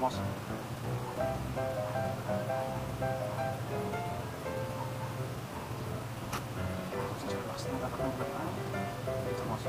覚まし覚まし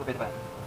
Aproveita, vai.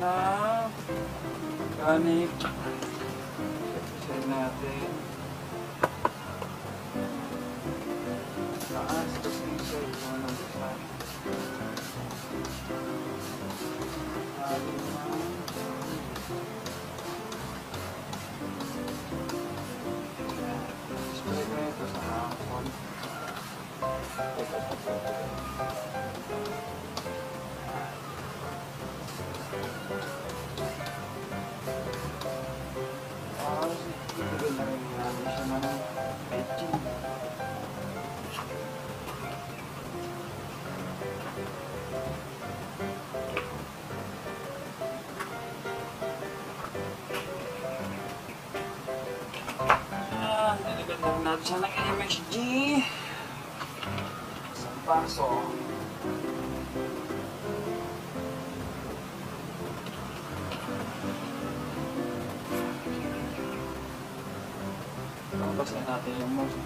Na. Ganip. Check natin. Taas kasi yung cellphone ng isa. Ayun na. Siya ng MSG. Isang baso. Na natin yung sa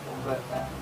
Sugat na.